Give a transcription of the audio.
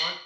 want